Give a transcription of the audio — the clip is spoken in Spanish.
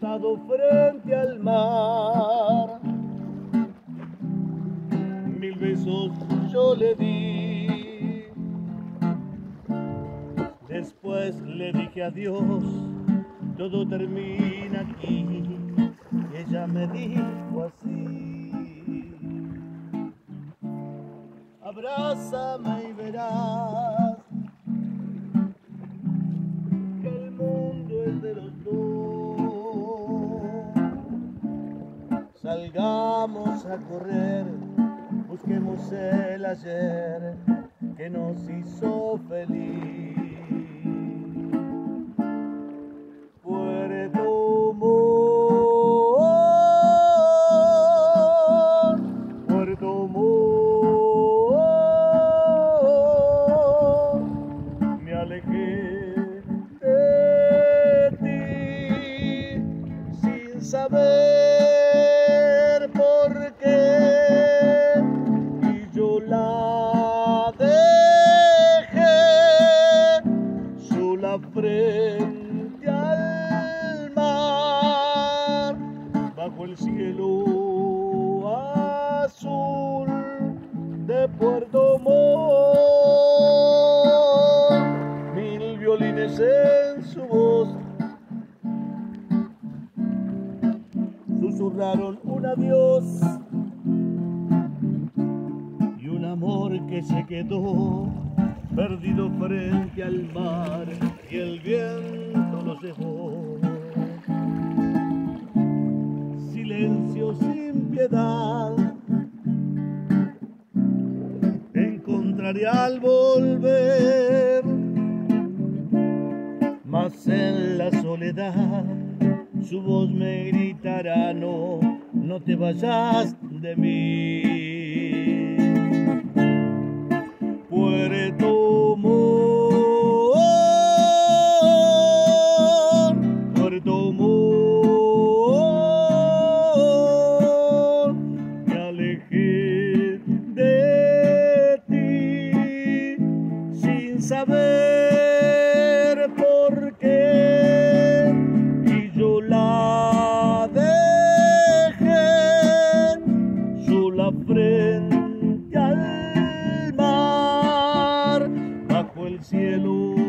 frente al mar. Mil besos yo le di. Después le dije adiós, todo termina aquí. Y ella me dijo así. Abrázame y verás Salgamos a correr, busquemos el ayer que nos hizo feliz. Puerto Montt, Puerto Montt, me alejé de ti sin saber la dejé sola frente al mar bajo el cielo azul de Puerto Montt. Mil violines en su voz. Susurraron un adiós amor que se quedó perdido frente al mar y el viento lo dejó. Silencio sin piedad encontraré al volver, mas en la soledad su voz me gritará, no, no te vayas de mí. Puerto Montt, Puerto Montt, me alejé de ti sin saber cielo.